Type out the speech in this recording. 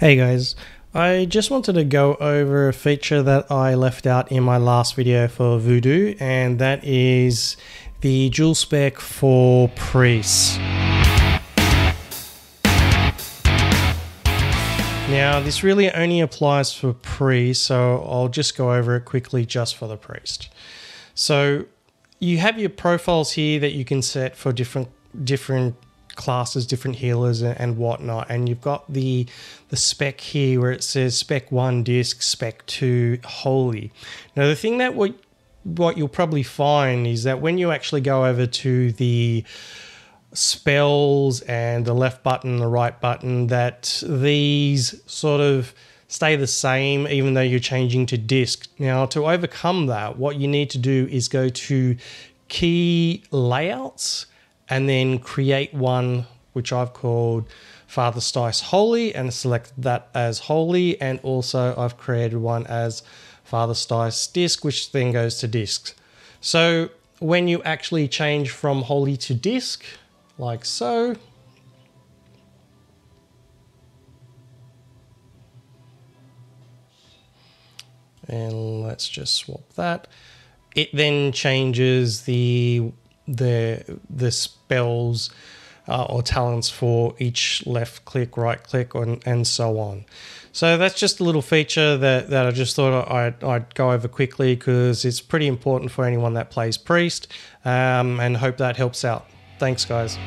Hey guys, I just wanted to go over a feature that I left out in my last video for VuhDo, and that is the dual spec for priests. Now, this really only applies for priest, so I'll just go over it quickly just for the priest. So, you have your profiles here that you can set for different different classes, different healers and whatnot. And you've got the the spec here where it says spec one disc, spec two holy. Now the thing that what what you'll probably find is that when you actually go over to the spells and the left button, the right button, that these sort of stay the same even though you're changing to disc. Now, to overcome that, what you need to do is go to key layouts and then create one which I've called Father Stice Holy and select that as Holy. And also I've created one as Father Stice Disc, which then goes to discs. So when you actually change from Holy to Disc, like so, and let's just swap that. It then changes the the the spells uh, or talents for each left click, right click, and, and so on. So that's just a little feature that, that I just thought I'd, I'd go over quickly because it's pretty important for anyone that plays Priest um, and hope that helps out. Thanks, guys.